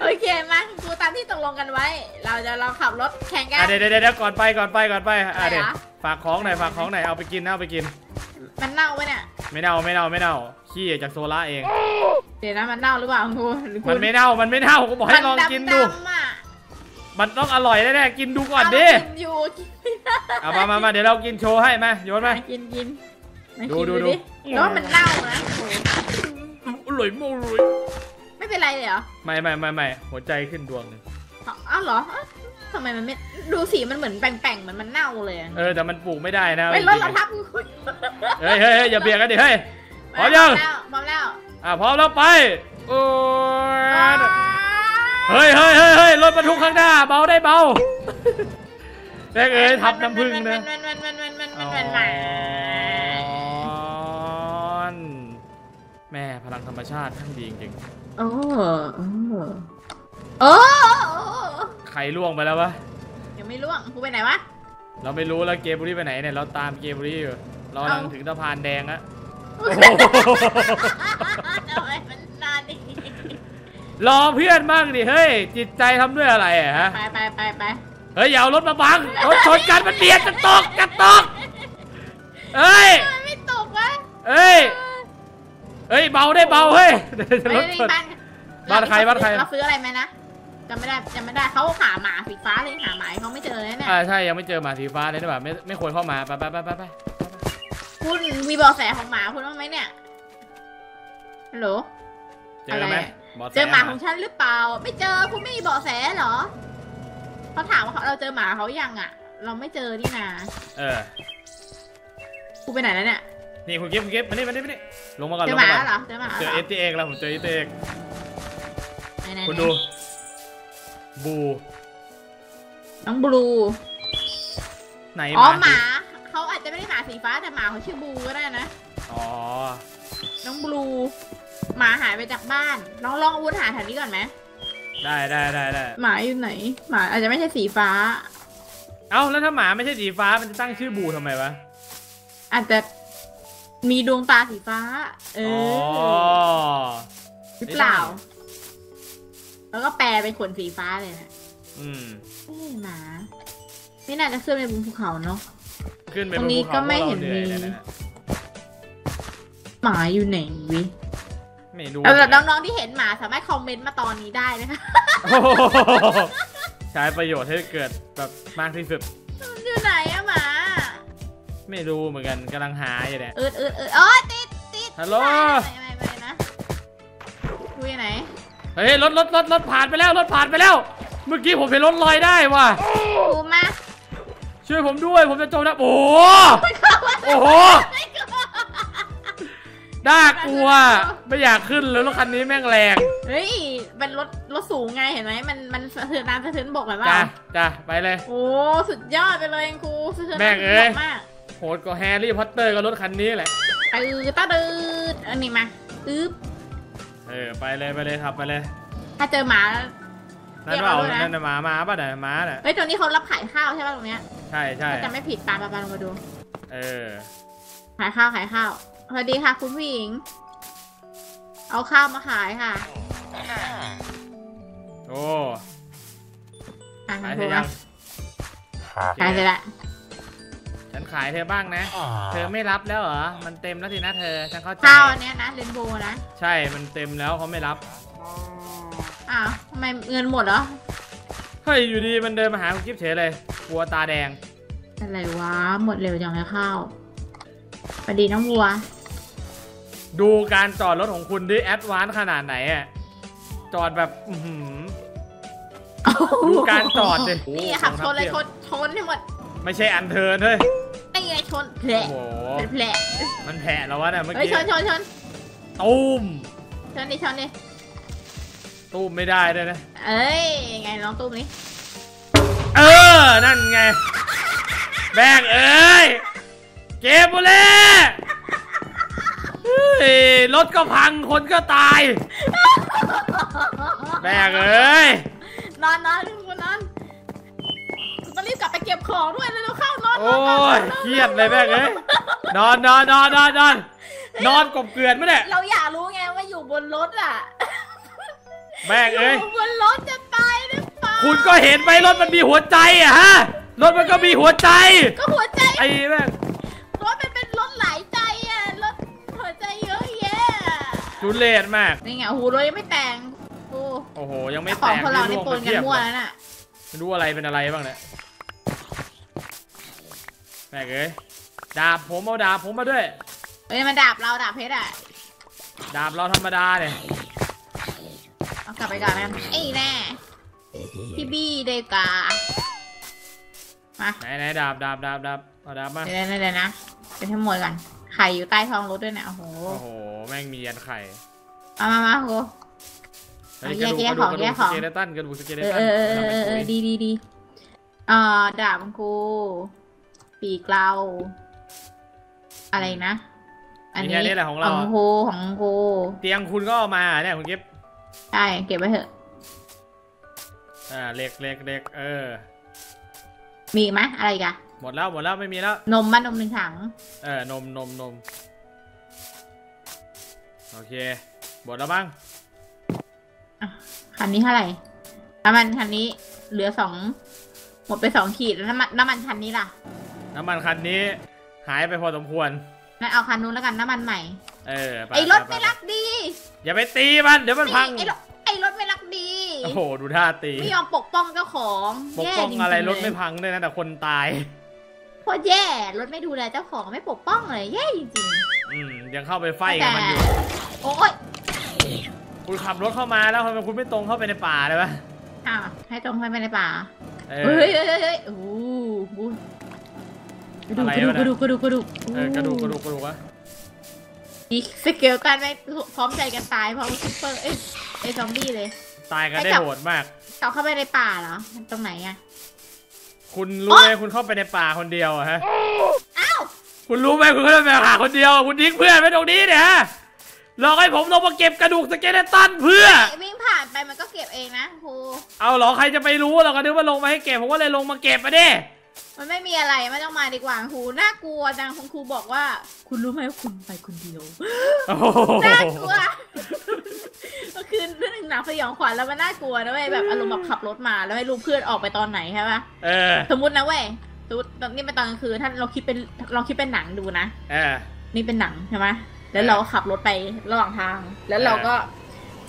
Speaker 1: โอเคมาครูตามที่ตกลงกันไว้ เราจะลองขับรถแข่งกั
Speaker 2: อะ
Speaker 1: น
Speaker 2: เดี๋ยวเดี๋ยวเดี๋ยวก่อนไปก่อนไปก่อนไปอะ
Speaker 1: อะไร
Speaker 2: เดี๋ยว
Speaker 1: อะ
Speaker 2: ฝากของหน่อยฝากของหน่อยเอาไปกินนะเอาไปกิน
Speaker 1: มันเน่าไหมเนี่ย
Speaker 2: ไม่เน่าไม่เน่าไม่เน่าขี้จากโซล่าเอง
Speaker 1: เดี๋ยวนะมันเน่าหรือเปล่าครูหรือคุ
Speaker 2: มัน
Speaker 1: ณ
Speaker 2: ไม่เน่ามันไม่เน่าก็บอกให้ลองกินดู
Speaker 1: มัำๆอะ
Speaker 2: มันต้องอร่อยแน่ๆกินดูก่อนดิ
Speaker 1: เากินอยู่กินไม่ได้
Speaker 2: เอามามามาเดี๋ยวเรากินโชว์ให้มาโยนมา
Speaker 1: มากินกินมา
Speaker 2: ดู
Speaker 1: กิน
Speaker 2: ดูดู
Speaker 1: แล้วว่ามันเน่านะโอ้
Speaker 2: อร่อยมากเลย
Speaker 1: ไม่เป็นไรเลยเหรอ
Speaker 2: ไม่ไม่ไม่ไม่หัวใจขึ้นดวงหนึง
Speaker 1: อ้าวเหรออ้าวทำไมมันไม่ดูสีมันเหมือนแป่งๆเหมือนมันเน่าเลยอะ
Speaker 2: เออแต่มันปลูกไม่ได้นะ
Speaker 1: ไม่รถเราทับคุณ
Speaker 2: เฮ้ยเฮ้ยเฮ้ยอย่าเบียดกันดิเฮ้ย พร้อมยัง
Speaker 1: แล้วพร้อมแล้ว
Speaker 2: อะพร้อมแล้วไปโอ้ย เฮ้ยเฮ้ยเฮ้ยเฮ้ยรถบรรทุกข้างหน้าเบาได้เบาแม่งเอ้ยทับน้ำผึ้งนะ
Speaker 1: มันมันมันมันมัน
Speaker 2: อ๋
Speaker 1: มันมันมัน
Speaker 2: อแม่พลังธรรมชาติทั้งดีจริง
Speaker 1: โอ้โอ้โอ้
Speaker 2: ๆใครล่วงไปแล้ววะ
Speaker 1: ยังไม่ล่วงกูไปไหนวะ
Speaker 2: เราไม่รู้แล้วเกมบุรีไปไหนเนี่ยเราตามเกมบุรีอยู่เรากำลัง
Speaker 1: เอ้า
Speaker 2: ถึงสะพานแดงอะ
Speaker 1: ทำไมมันนานดิ
Speaker 2: รอเพื่อนบ้างดิเฮ้ย จิตใจทำด้วยอะไรอะฮะ
Speaker 1: ไปไปไปไป
Speaker 2: เฮ้ยอย่าเอารถมาบังรถชนกันมันเบียดจะตกจะตกเฮ้ย
Speaker 1: ทำไมไม่ตกวะ
Speaker 2: เฮ้ยเฮ้ยเบาได้เบาเฮ้ยเดี๋ยวจะร
Speaker 1: ไม่
Speaker 2: ถ
Speaker 1: ได้
Speaker 2: ชน
Speaker 1: บ้าน
Speaker 2: บ้านใครบ้านใคร
Speaker 1: เราซื้ออะไรไหมนะจำไม่ได้จำไม่ได้เขาหาหมาสีฟ้าเลยหาหมาเขาไม่เจอเลยเนี่ย
Speaker 2: อ่าใช่ยังไม่เจอหมาสีฟ้าเลยนะแบบไม่ไม่ควรเข้ามาไปไปไปไปไป
Speaker 1: คุณมีเบาะแสของหมาคุณบ้างไหมเนี่ยฮัลโหล
Speaker 2: เจอไหม
Speaker 1: อะไรอะ
Speaker 2: บอกแส
Speaker 1: เจอหมาของฉันหรือเปล่า ไม่เจอคุณไม่มีเบาะแสเหรอเขาถามว่าเราเจอหมาเขายังอะ เราไม่เจอนี่นา
Speaker 2: เออ
Speaker 1: คุณไปไหนแล้วเนี่ย
Speaker 2: นี่คุณเก็บคุณเก็บมานี่มานี่มานี่ลงมาก่อน
Speaker 1: เจ
Speaker 2: ล
Speaker 1: องหมา
Speaker 2: มาก่อน
Speaker 1: เหรอเจอหมา
Speaker 2: เจอ
Speaker 1: เหร
Speaker 2: เอ
Speaker 1: อ
Speaker 2: สทีเอกแล้วผมเจอเอสทีเอก
Speaker 1: ไหนไหน
Speaker 2: คุณ
Speaker 1: ไหน
Speaker 2: ดูบู
Speaker 1: น้องบลู
Speaker 2: ไหน
Speaker 1: อ๋อ
Speaker 2: ห
Speaker 1: ห
Speaker 2: มา
Speaker 1: มาเขาอาจจะไม่ได้หมาสีฟ้าแต่หมาเขาชื่อบูก็ได้นะ
Speaker 2: อ๋อ
Speaker 1: น้องบลู หมาหายไปจากบ้านลองลองอาวุธหาแถวนี้ก่อนไหม
Speaker 2: ได้ได้ได้ได้
Speaker 1: หมาอยู่ไหน หมาอาจจะไม่ใช่สีฟ้า
Speaker 2: เอ้าแล้วถ้าหมาไม่ใช่สีฟ้ามันจะตั้งชื่อบูทำไมวะ
Speaker 1: อาจจะมีดวงตาสีฟ้า เอ
Speaker 2: อ๋อ
Speaker 1: อหรือเปล่า แล้วก็แปลเป็นขนสีฟ้าเลยนะ
Speaker 2: อืม
Speaker 1: เอ้ยหมา ไม่น่าจะขึ้นไปบนภูเขาเนาะ
Speaker 2: ขึ้นไป
Speaker 1: ต
Speaker 2: บ
Speaker 1: รง
Speaker 2: น
Speaker 1: นี้
Speaker 2: ภูเขา
Speaker 1: ก็ไม่
Speaker 2: พว
Speaker 1: เห็น
Speaker 2: ราอย
Speaker 1: มี
Speaker 2: เลยะ
Speaker 1: หมาอยู่ไหนวิ
Speaker 2: ไม่รู้
Speaker 1: สำหรับน้องๆที่เห็นหมาสามารถคอมเมนต์มาตอนนี้ได้นะคะ
Speaker 2: โอ้โหใช้ประโยชน์ให้เกิดแบบมากที่สุด
Speaker 1: มันอยู่ไหนอะหมา
Speaker 2: ไม่รู้เหมือนกันกำลังหาอยู่เนี่ย
Speaker 1: เอิดเอิดเอิดอ๋อติดติด
Speaker 2: ฮัลโหล
Speaker 1: ไม่ไม่ไม่นะคุยไหน
Speaker 2: เฮ้ยรถรถรถรถผ่านไปแล้วรถผ่านไปแล้ว เมื่อกี้ผมเห็นรถลอยได้ว่ะ
Speaker 1: กูมา
Speaker 2: ช่วยผมด้วยผมจะจมน้ำโอ้โหโอ้โห น่ากลัว ไม่อยากขึ้นเลยรถคันนี้แม่งแรง
Speaker 1: เฮ้ยเป็นรถรถสูงไงเห็นไหมมันมันสะเทือนน้ำสะเทือนบกแบบว่า
Speaker 2: จ้ะจ้ะไปเลย
Speaker 1: โอ้สุดยอดไปเลยครูสะเทือน
Speaker 2: แม่ง
Speaker 1: น้ำ
Speaker 2: เอ้
Speaker 1: สะ
Speaker 2: ย
Speaker 1: เทือนบกมาก
Speaker 2: โหดกว่าแฮร์รี่พอตเตอร์กับรถคันนี้แหละ
Speaker 1: ตืดตาตืดอันนี้มาอึ๊บ
Speaker 2: เออไปเลยไปเลยครับไปเลย
Speaker 1: ถ้าเจอหมา
Speaker 2: นั่นเปล่า
Speaker 1: เรียกเราด้วยนะ
Speaker 2: นั่นน่ะหมามาป่ะเนี่ยหมาน่ะ
Speaker 1: เฮ้ยตรงนี้เขารับขายข้าวใช่ป่ะตรงเนี้ย
Speaker 2: ใช่ใช่
Speaker 1: ถ้าจะไม่ผิดปาปาปาลงมาดู
Speaker 2: เออ
Speaker 1: ขายข้าวขายข้าว สวัสดีค่ะ คุณผู้หญิง เอาข้าวมาขายค่ะ
Speaker 2: โอ้
Speaker 1: อะ
Speaker 2: ขาย
Speaker 1: โท
Speaker 2: เธ
Speaker 1: ร
Speaker 2: อ
Speaker 1: มา
Speaker 2: ยัง
Speaker 1: ขายเสร็จละ
Speaker 2: ฉันขายเธอบ้างนะ เธอไม่รับแล้วเหรอ มันเต็มแล้วสินะเธอ ฉันเข้าใจ
Speaker 1: ข้าวอันเนี้ยนะ rainbow นะ
Speaker 2: ใช่ มันเต็มแล้วเขาไม่รับ
Speaker 1: อ้าวทำไมเงินหมดเหรอ
Speaker 2: เฮ้ย อยู่ดีมันเดินมาหาคุณกิ๊บเฉยเลย กลัวตาแดง
Speaker 1: อะไรวะ หมดเร็วจังเลยข้าว สวัสดีน้องวัว
Speaker 2: ดูการจอดรถของคุณดิ advance ขนาดไหนอะจอดแบบอื้อหือดูการจอดดิ
Speaker 1: นี่ขับชนเลยชนชนให้หมด
Speaker 2: ไม่ใช่อันเทิร์นเฮ้ย
Speaker 1: นี่ไงชนแผล
Speaker 2: โอ้โห
Speaker 1: เป็นแผล
Speaker 2: มันแผลแล้ววะเนี่ยเมื่อ
Speaker 1: เฮ้ย
Speaker 2: กี้
Speaker 1: ชนชนชน
Speaker 2: ตุ้ม
Speaker 1: ชนดิชนดิ
Speaker 2: ตุ้มไม่ได้ด้วยนะ
Speaker 1: เอ้ยไงลองตุ้มนี้
Speaker 2: เออ นั่นไงแบงเอ้ย เกมบุเล่ฮ้ยรถก็พังคนก็ตายแม่งเอ้ย
Speaker 1: นอนนอนคุณนอนต้องรีบกลับไปเก็บของด้วยแล้วเราเข้านอนน
Speaker 2: โอ้
Speaker 1: อนนอน
Speaker 2: ยเครียดเลยแม่งเอ้ยนอนนอนนอนนอนนอนนอนกบเกลื่อนไหมเนี่ย
Speaker 1: เราอยากรู้ไงว่าอยู่บนรถอะ
Speaker 2: แม่ง
Speaker 1: อ
Speaker 2: เอ้ย
Speaker 1: ยู่บนรถจะตายหรือเปล่า
Speaker 2: คุณก็เห็นไหมรถมันมีหัวใจอะฮะรถมันก็มีหัวใจ
Speaker 1: ก็หัวใจ
Speaker 2: ไอ้แม่ง ทุเรศมาก
Speaker 1: นี่ไงโอ้โหรถยังไม่แต่งโอ้
Speaker 2: โอ้โห ยังไม่
Speaker 1: ข
Speaker 2: แต
Speaker 1: อง
Speaker 2: ก
Speaker 1: พวกเรานี่
Speaker 2: ร่วง
Speaker 1: ปน
Speaker 2: ไป
Speaker 1: กัน
Speaker 2: เทียบ
Speaker 1: มั่ว
Speaker 2: เลย
Speaker 1: แล้วน่ะ
Speaker 2: ไม่รู้อะไรเป็นอะไรบ้างเนี่ยแม่งเอ้ยดาบผมเอาดาบผมมาด้วย
Speaker 1: เอ้ยมันดาบเราดาบเพชรอะ
Speaker 2: ดาบเราธรรมดาเนี่ย
Speaker 1: เอากลับไปก่อนนะไอ้แน่พี่บี้เดกามา
Speaker 2: ไหนไหนดาบดาบดาบดาบเอาดาบมา
Speaker 1: เดี๋ยวนะเดี๋ยวนะเป็นทั้งหมดกันไข่อยู่ใต้ท้องรถด้วยนะโอ้โห
Speaker 2: โอ้โห แม่งมียันไข่
Speaker 1: มามามาโห
Speaker 2: เฮ้ย
Speaker 1: เอา
Speaker 2: กระดูก
Speaker 1: แย
Speaker 2: ก
Speaker 1: ก
Speaker 2: ระดูกกระ
Speaker 1: แย
Speaker 2: ดู
Speaker 1: ก
Speaker 2: ก
Speaker 1: ข
Speaker 2: ส
Speaker 1: อง
Speaker 2: เกเลตันกระดูกสเกเล
Speaker 1: เออ
Speaker 2: ตัน
Speaker 1: เออเออเออเออ
Speaker 2: ทำเป็น
Speaker 1: ดีดีดีเอ่อดาบของกูปีกเรา อะไรนะ อัน
Speaker 2: มี
Speaker 1: นี้
Speaker 2: แค่นี้แหละของ
Speaker 1: ข
Speaker 2: เรา
Speaker 1: อง
Speaker 2: อะ
Speaker 1: กูของกู
Speaker 2: เตียงคุณก็เอามาเนี่ยคุณกิฟต์
Speaker 1: ใช่เก็บไว้เถอะ
Speaker 2: อ่าเหล็กเหล็กเหล็กเออ
Speaker 1: มีอีกไหมอะไรอีกัน
Speaker 2: หมดแล้วหมดแล้วไม่มีแล้ว
Speaker 1: นมมานมหนึ่งถัง
Speaker 2: เออนมนมนม โอเคหมดแล้วบ้าง
Speaker 1: คันนี้เท่าไหร่ น้ำมันคันนี้เหลือสองหมดไปสองขีดแล้วน้ำมันน้ำมันคันนี้ล่ะ
Speaker 2: น้ำมันคันนี้ หายไปพอสมควร
Speaker 1: งั้นเอาคันนู้นแล้วกันน้ำมันใหม่
Speaker 2: เออป
Speaker 1: ไอ้รถ
Speaker 2: ป
Speaker 1: ไม่
Speaker 2: ป
Speaker 1: รักดี
Speaker 2: อย่าไปตีมันเดี๋ยวมันพัง
Speaker 1: ไอ้รถไอ้รถไม่รักดี
Speaker 2: โอ้โหดูท่าตี
Speaker 1: ไม่ยอมปกป้องเจ้าของ
Speaker 2: ปก
Speaker 1: แย่
Speaker 2: ป้อง
Speaker 1: จริง
Speaker 2: อะไร
Speaker 1: ๆ
Speaker 2: รถไม่
Speaker 1: เลย
Speaker 2: พังด้วยนะแต่คนตาย
Speaker 1: โคตรแย่รถไม่ดูแลเจ้าของไม่ปกป้องเลยแย่จริง
Speaker 2: อืมยังเข้าไปไฟ
Speaker 1: ๆ
Speaker 2: กับมันอยู่
Speaker 1: โอ้ย
Speaker 2: คุณขับรถเข้ามาแล้วทำไมคุณไม่ตรงเข้าไปในป่าเลยวะ
Speaker 1: อ้าวให้ตรงไปในป่า
Speaker 2: เอ
Speaker 1: เฮ้
Speaker 2: อย
Speaker 1: เฮ้ยเฮ้ยเฮ้ยโอ้โหกระดูก
Speaker 2: อะไร
Speaker 1: กระดูก
Speaker 2: วะ
Speaker 1: กระดูกกระดูกกระดูก
Speaker 2: เออกระดูกกระดูกกระดูกวะ
Speaker 1: อีก skeleton ไม่พร้อมใจกันตายเพราะ creeper เอ้ยไอ้ซอมบี้เลย
Speaker 2: ตายกันได้
Speaker 1: ให้จับ
Speaker 2: โหดมาก
Speaker 1: เขาเข้าไปในป่าเหรอมันตรงไหนอะ
Speaker 2: คุณรู้ไหมคุณเข้าไปในป่าคนเดียวอะฮะ
Speaker 1: อ้าว
Speaker 2: คุณรู้ไหมคุณเข้าไปในป่าคนเดียว คุณทิ้งเพื่อนไว้ตรงนี้เนี่ยฮะ หลอกให้ผมลงมาเก็บกระดูก skeleton เพื่อ
Speaker 1: วิ่งผ่านไปมันก็เก็บเองนะครู
Speaker 2: เอาเหรอใครจะไปรู้เราก็นึกว่าลงมาให้เก็บผมก็เลยลงมาเก็บมาดิ
Speaker 1: มันไม่มีอะไรไม่ต้องมาดีกว่าครูน่ากลัวจังคุณครูบอกว่า คุณรู้ไหมว่าคุณไปคนเดียว
Speaker 2: โอ้โห
Speaker 1: น่ากลัวก็คือเรื่องหนังสยองขวัญแล้วมันน่ากลัวนะเว้ยแบบอารมณ์แบบขับรถมาแล้วไม่รู้เพื่อนออกไปตอนไหนใช่ปะ
Speaker 2: เออ
Speaker 1: สมมตินะเว้ยสมมติตอนนี้เป็นตอนกลางคืนถ้าเราคิดเป็นเราคิดเป็นหนังดูนะ
Speaker 2: เออ
Speaker 1: นี่เป็นหนังใช่ไหม แล้วเราก็ขับรถไประหว่างทาง แล้วเราก็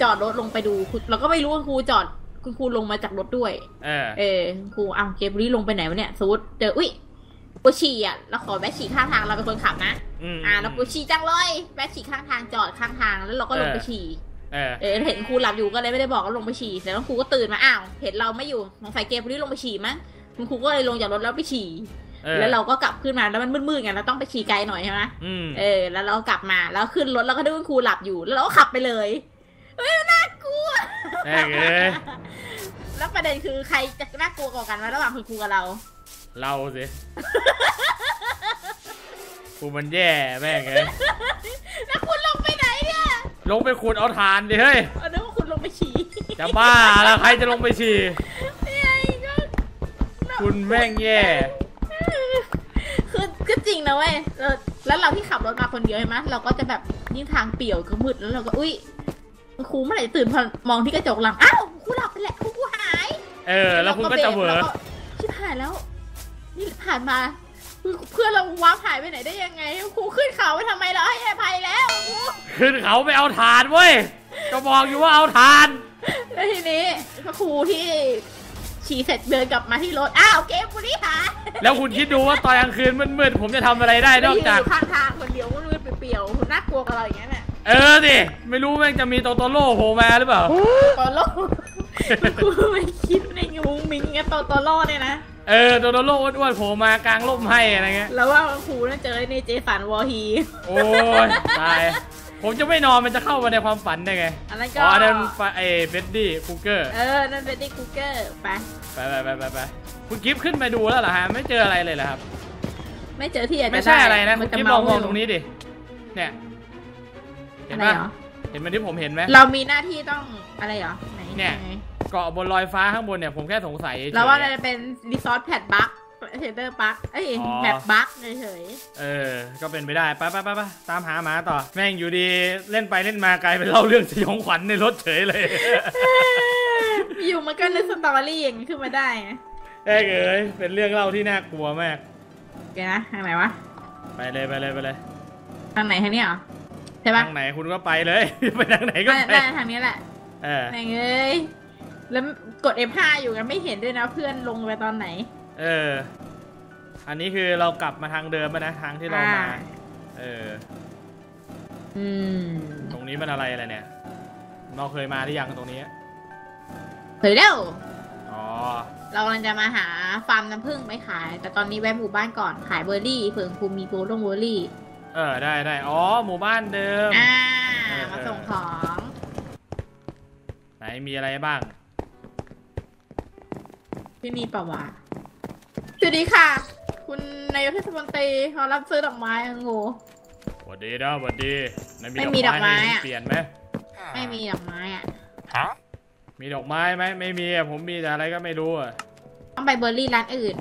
Speaker 1: จอดรถลงไปดูคุณเราก็ไม่รู้ว่าครูจอดคุณครูลงมาจากรถด้วย
Speaker 2: เออ
Speaker 1: เออครูอ้าวเกมบุรีลงไปไหนวะเนี่ยสมมติเจออุ้ยปวดฉี่อะเราขอแวะฉี่ข้างทางเราเป็นคนขับนะ
Speaker 2: อืม
Speaker 1: อ่าเราปวดฉี่จังเลยแวะฉี่ข้างทางจอดข้างทางแล้วเราก็ลงไปฉี่
Speaker 2: เออ
Speaker 1: เออเห็นครูหลับอยู่ก็เลยไม่ได้บอกก็ลงไปฉี่แต่แล้วครูก็ตื่นมาอ้าวเห็นเราไม่อยู่สงสัยเกมบุรีลงไปฉี่มั้งคุณครูก็เลยลงจากรถแล้วไปฉี่
Speaker 2: เออ
Speaker 1: แล้วเราก็กลับขึ้นมาแล้วมันมืดๆไงเราต้องไปฉี่ไกลหน่อยใช่ไหม
Speaker 2: อืม
Speaker 1: เออ แล้วเรากลับมาแล้วขึ้นรถแล้วก็ดูคุณครูหลับอยู่ แล้วเราก็ขับไปเลยเฮ้ยมันน่ากลัว
Speaker 2: แม่งเอ้ย
Speaker 1: แล้วประเด็นคือใครจะน่ากลัวกว่ากันวะระหว่างคุณครูกับเรา
Speaker 2: เราสิกูมันแย่แม่งเอ้ย
Speaker 1: แล้วคุณลงไปไหนเนี่ย
Speaker 2: ลงไปขุดเอาฐานดิเฮ้ย
Speaker 1: เอานึกว่าคุณลงไปฉี่
Speaker 2: จะบ้าแล้วใครจะลงไปฉี่
Speaker 1: เนี่ยก็
Speaker 2: คุณแม่งแย่
Speaker 1: คือก็จริงนะเว้ยแล้วแล้วเราที่ขับรถมาคนเดียวใช่ไหมเราก็จะแบบยิ่งทางเปี่ยวก็มืดแล้วเราก็อุ้ยครูเมื่อไหร่จะตื่นพอมองที่กระจกหลังอ้าวครูหลับไปแหละครูกูหาย
Speaker 2: เออ แล้วคุณก็จะเหวอ
Speaker 1: ราชิบหายแล้ว นี่ผ่านมาเพื่อนเราว้าหายไปไหนได้ยังไงครูขึ้นเขาไปทำไมเราให้อภัยแล้วครู
Speaker 2: ขึ้นเขาไปเอาฐานเว้ยก็บอกอยู่ว่าเอาฐาน
Speaker 1: แล้วทีนี้พระครูที่ ฉี่เสร็จเดินกลับมาที่รถ อ้าวเกมบุรีหาย
Speaker 2: แล้วคุณคิดดูว่าตอนกลางคืนมืดๆผมจะทำอะไรได้นอกจาก
Speaker 1: ยืยู่ข้างทางคนเดียวมืดๆเปลี่ยวๆน่ากลัวกับเราอย่างเงี้ยน่ะ
Speaker 2: เออดิไม่รู้แม่งจะมีโตโตโร่โผล่มาหรือเปล่า
Speaker 1: ตอนโลกครูไม่คิดในมุ้งมิงกับตัวตัวโลกเนี่ยนะ
Speaker 2: เออโตโตโร่อ้วนๆโผล่มากลางร่มให้อะไรเงี้ย
Speaker 1: แล้วว่าครูน่าเจอในเจสันวอร์ฮี
Speaker 2: โอ้ยตาย ผมจะไม่นอนมันจะเข้ามาในความฝันได้ไง
Speaker 1: อันนั้นก็
Speaker 2: อ๋ออันนั้นฟะไอ้เฟดดี้คูเกอร์
Speaker 1: เออนั่นเป็นที่กูเกอร์ไป
Speaker 2: ไปไปไปไปไปคุณกิฟต์ขึ้นไปดูแล้วเหรอฮะไม่เจออะไรเลยเหรอครับ
Speaker 1: ไม่เจอที่อยากจะ
Speaker 2: ไม่ใช่อะไรนะ
Speaker 1: มั
Speaker 2: คุณ
Speaker 1: จะ
Speaker 2: กิฟต์ลองมอง
Speaker 1: เา
Speaker 2: ตรงนี้ดิเนี่ยเห็น
Speaker 1: อะไร
Speaker 2: ปะ
Speaker 1: เหรอ
Speaker 2: เห็นมันที่ผมเห็นไหม
Speaker 1: เรามีหน้าที่ต้องอะไรเหรอไหน
Speaker 2: เนี่ย
Speaker 1: ไห
Speaker 2: เกาะบนลอยฟ้าข้างบนเนี่ยผมแค่สงสัยเฉยๆ
Speaker 1: เราว่าเราจะเป็นรีซอสแพดบัค shader bug เอ้ย pack bug เฉย
Speaker 2: เออ ก็เป็นไปได้ไปไปไปไปตามหาหมาต่อ แม่งอยู่ดีเล่นไปเล่นมากลายเป็นเล่าเรื่องสยองขวัญในรถเฉยเลย
Speaker 1: อยู่มันก็นึก story อย่างนี้ขึ้นมาได้ไง
Speaker 2: เอ้ยเอ้ยเป็นเรื่องเล่าที่น่ากลัวมาก
Speaker 1: เดี๋ยวนะทางไหนวะ
Speaker 2: ไปเลยไปเลยไปเลย
Speaker 1: ทางไหนทางนี้เหรอใช่ปะ
Speaker 2: ทางไหนคุณก็ไปเลย ไปทางไหนก็ไป
Speaker 1: ทางนี้แหละ
Speaker 2: เออ
Speaker 1: ไหนเอ้ยแล้วกด F5 อยู่กันไม่เห็นด้วยนะเพื่อนลงไปตอนไหน
Speaker 2: เออ อันนี้คือเรากลับมาทางเดิมแล้วนะทางที่เรามา
Speaker 1: อ่า
Speaker 2: เออ
Speaker 1: อืม
Speaker 2: ตรงนี้มันอะไรอะไรเนี่ย เราเคยมาหรือยังตรงนี้
Speaker 1: เฮ้ยเร็ว
Speaker 2: อ๋อ
Speaker 1: เรากำลังจะมาหาฟาร์มน้ำผึ้งไปขาย แต่ตอนนี้แวะหมู่บ้านก่อนขายเบอร์รี่เผื่อคุณมีโปรลงเบอร์รี่
Speaker 2: เออได้ได้อ๋อหมู่บ้านเดิม
Speaker 1: อ่า
Speaker 2: เออ
Speaker 1: มาส่งของ
Speaker 2: ไหนมีอะไรบ้าง
Speaker 1: ที่นี่ปะวะสวัสดีค่ะ คุณนายกเทศมนตรีเขารับซื้อดอกไม้อะงู
Speaker 2: หวัดดีนะหวัดดีไหน
Speaker 1: ไม่มีดอกไม้
Speaker 2: ให้
Speaker 1: อะ
Speaker 2: เปลี่ยนไหม
Speaker 1: ไม่มีดอกไม้อะ
Speaker 2: มีดอกไม้ไหมไม่มีอะผมมีแต่อะไรก็ไม่รู้อะ
Speaker 1: ต้องไปเบอร์รี่ร้านอื่น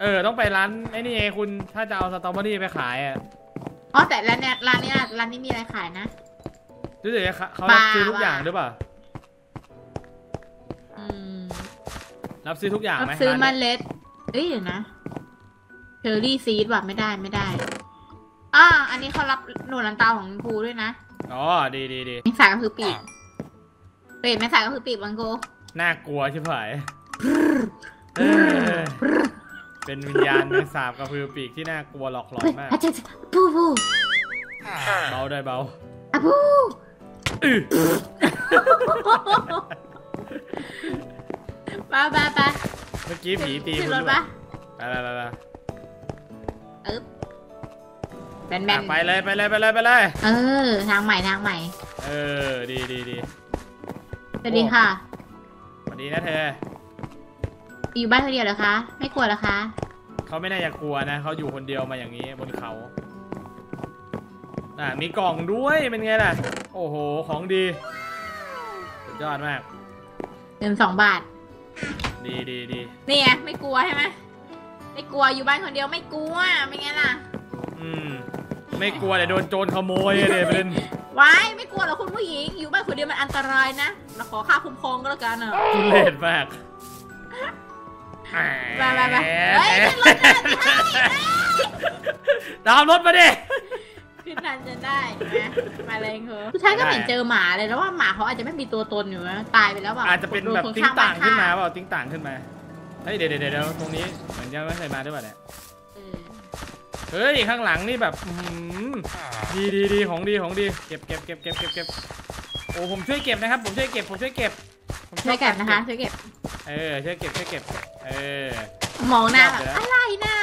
Speaker 2: เออต้องไปร้านไอ้นี่เองคุณถ้าจะเอาสตรอเบอรี่ไปขายอะ
Speaker 1: อ๋อแต่ร้านเนี้ยร้านเนี้ยร้านนี้มีอะไรขายนะ
Speaker 2: รู้สึกเขาเขารับซื้อทุกอย่างหรือเปล่า
Speaker 1: อืม
Speaker 2: รับซื้อทุกอย่าง
Speaker 1: รับ
Speaker 2: ไหม
Speaker 1: ซื้อ
Speaker 2: ร้าน
Speaker 1: เม
Speaker 2: เนี่ย
Speaker 1: ล็ดเอ้ยเดี๋ยวนะ cherry seed ว่ะไม่ได้ไม่ได้อ่าอันนี้เขารับถั่วลันเตาของคุณครูด้วยนะ
Speaker 2: อ๋อดีดีดี
Speaker 1: แมงสาบก็คือปีกเปรตแมงสาบก็คือปีกบังโก
Speaker 2: น่ากลัวใช่ไหมเออเป็นวิญญาณแมงสาบกระพือปีกที่น่ากลัวหลอกหลอน
Speaker 1: เฮ้ย
Speaker 2: มาก
Speaker 1: อาจารย์ปูปู
Speaker 2: เบาได้เบา
Speaker 1: อะปู
Speaker 2: อื้อ
Speaker 1: ไปไปไป
Speaker 2: เมื่อกี้ผีตี
Speaker 1: ขึ้
Speaker 2: คุ
Speaker 1: น
Speaker 2: ณ
Speaker 1: ร
Speaker 2: ห
Speaker 1: ถ
Speaker 2: รือเป
Speaker 1: ปะ
Speaker 2: ล่าไปไปไป
Speaker 1: แบนแบน
Speaker 2: อะไปเลยไปเลยไปเลยไปเลย
Speaker 1: เออ ทางใหม่ทางใหม่
Speaker 2: เออ ดีดีดี
Speaker 1: สวัสดีค่ะ
Speaker 2: สวัสดีนะเธอ
Speaker 1: อยู่บ้านคนเดียวเหรอคะ ไม่กลัวเหรอคะ
Speaker 2: เขาไม่น่าจะกลัวนะ เขาอยู่คนเดียวมาอย่างนี้บนเขา อะมีกล่องด้วยเป็นไงล่ะ โอ้โห ของดี สุดยอดมาก
Speaker 1: เติมสองบาท
Speaker 2: ดีดีดี
Speaker 1: นี่ไงไม่กลัวใช่ไหมไม่กลัวอยู่บ้านคนเดียวไม่กลัวไม่ไงล่ะ
Speaker 2: อืม ไม่กลัวแต่โดนโจรขโมยอะเลยประเด็น
Speaker 1: ว้ายไม่กลัวหรอกคุณผู้หญิง อยู่บ้านคนเดียวมันอันตรายนะเราขอค่าคุ้มครองก็แล้วกันเนอะ
Speaker 2: ทุเรศมาก
Speaker 1: ไปไปไปเฮ้ยขึ้นรถเดินได้
Speaker 2: ตามรถมาดิ
Speaker 1: ขึ้นทันจนได้นะมาเลยเถอะผู้ชายก็เหมือนเจอหมาเลยแล้วว่าหมาเขาอาจจะไม่มีตัวตนอยู่นะตายไปแล้วแบบ
Speaker 2: อาจจะเป็นแบบ
Speaker 1: โดค
Speaker 2: ติ้งต่างขึ้นมา
Speaker 1: ฆ่
Speaker 2: เปล่าติ้งต่างขึ้นมา เฮ้ยเดี๋ยวเดี๋ยวเดี๋ยวตรงนี้เหมือนยังไม่เคยมาด้วยป่ะเนี่ย
Speaker 1: เออ
Speaker 2: เฮ้ยข้างหลังนี่แบบอื้อหือดีดีดีของดีของดีเก็บเก็บเก็บเก็บเก็บเก็บโอ้ผมช่วยเก็บนะครับ ผมช่วยเก็บผมช่วยเก็บผมช
Speaker 1: ช่
Speaker 2: อ
Speaker 1: วยเก็บนะคะช่วยเก็บ
Speaker 2: เออช่วยเก็บช่วยเก็บเออ
Speaker 1: มองหน้าแบบ
Speaker 2: ชอบอยู่แล้ว
Speaker 1: อะไรน่ะ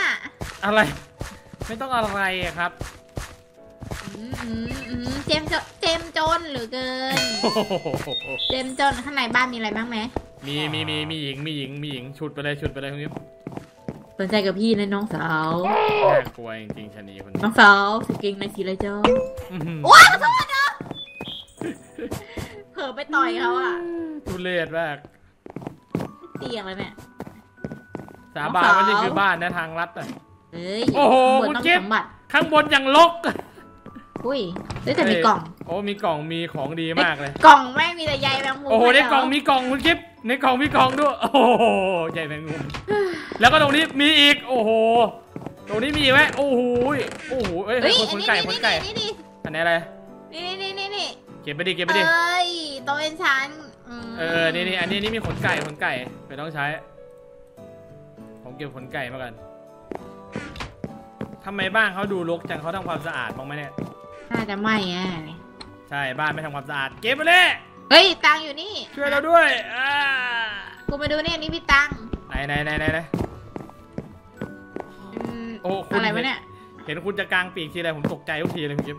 Speaker 2: อะไร ไม่ต้องอะไรอะครับ
Speaker 1: อืมอืมอืมเจมจนเจมจนเหลือเกิน
Speaker 2: โอ้โห
Speaker 1: เจมจนข้างในบ้านมีอะไรบ้างไหม
Speaker 2: มีมีมีมีหญิงมีหญิงมีหญิงชุดไปเลยชุดไปเลยคุณยิ้ม
Speaker 1: สนใจกับพี่นะน้องสาว
Speaker 2: น่ากลัวจริงๆชะนีคนนี้
Speaker 1: น้องสาวสเก่งในสีอะไรจ้า
Speaker 2: อื้อหือ
Speaker 1: โอ๊ยขอโทษนะเผลอไปต่อยเขาอะ
Speaker 2: ทุเรศมาก
Speaker 1: เตียงแล้วเนี่ย
Speaker 2: สาบานว่านี่คือบ้านนะทางลัดอะ
Speaker 1: เอ้ย
Speaker 2: โอ้โห
Speaker 1: บน
Speaker 2: คุณ
Speaker 1: ต้อง
Speaker 2: จิ๊บ
Speaker 1: สมบัติ
Speaker 2: ข้างบนอย่างลก
Speaker 1: อุ้ยเฮ้ยแต่มีกล่อง
Speaker 2: โอ้มีกล่องมีของดีมากเลย
Speaker 1: กล่องแม่งมีแต่ใยแมงมุม
Speaker 2: โอ้โห
Speaker 1: ไม่
Speaker 2: ใน
Speaker 1: เร
Speaker 2: กล่องมีกล่องคุณจิ๊บในกล่องมีกล่องด้วยโอ้โหใหญ่แมงมุม แล้วก็ตรงนี้มีอีก โอ้โห ตรงนี้มีอีกไหมโอ้โหโอ้โหเอ้ย
Speaker 1: เฮ้ย
Speaker 2: ขนไก่ขนไก่
Speaker 1: นี่นี่
Speaker 2: อันนี้อะไร
Speaker 1: นี่นี่นี่นี่
Speaker 2: เก็บไปดิ เก็บไป
Speaker 1: เอ
Speaker 2: ดิ้
Speaker 1: ยโตะเป็นชั้นม
Speaker 2: เออ นี่นี่อันนี้นี่มีขนไก่ขนไก่ไปต้องใช้ ผมเก็บขนไก่มากันทำไมบ้านเขาดูรกจังเขาทำความสะอาดบ้างไหมเนี่ย
Speaker 1: น่าจะไม่อะ
Speaker 2: ใช่ บ้านไม่ทำความสะอาด เก็บไปเลย
Speaker 1: เฮ้ย ตังค์อยู่นี่
Speaker 2: ช่วยเราด้วย อ่า
Speaker 1: กูมาดูนี่อันนี้พี่ตังค์
Speaker 2: ไหนไหนไหนไหนไหน
Speaker 1: อืม
Speaker 2: โอ้คุณ
Speaker 1: อะไรวะเนี่ย
Speaker 2: เห็นคุณจะกลางปีกทีไรผมตกใจทุกทีเลยคุณจิ๊บ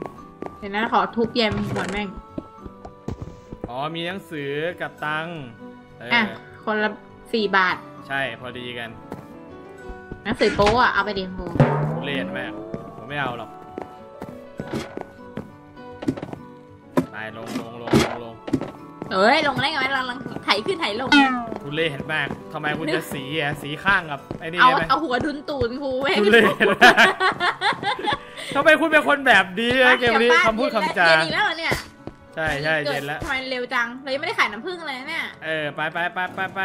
Speaker 1: เดี๋ยวนะขอทุบเยมหมดแม่ง
Speaker 2: อ๋อมีหนังสือกับตังค์เออ
Speaker 1: อะ คนละสี่บาท
Speaker 2: ใช่พอดีกัน
Speaker 1: หนังสือโป๊อะเอาไปเดี๋ยวโห
Speaker 2: ทุเรศมากผมไม่เอาหรอกลงลงลงลงลง
Speaker 1: เอ้ยลงได้ไงวะเราลังไถขึ้นไถลง
Speaker 2: ทุเล่เห็นมากทำไมคุณจะสีอะสีข้างกับไอ้นี่
Speaker 1: เอา
Speaker 2: ได้ไหม
Speaker 1: เอาหัวดุนตูนครูเว้ย
Speaker 2: ทุเล่ทำไมคุณเป็นคนแบบนี้อะเกมนี้คำพูดคำจา
Speaker 1: เย็นอีกแล้วเหรอเนี่ย
Speaker 2: ใช่ใช่
Speaker 1: กิด
Speaker 2: เย็นแล้ว
Speaker 1: ทำไมเร็วจังเรายังไม่ได้ขายน้ำผึ้งเลยนะเนี่ย
Speaker 2: เออไปไปไปไปไป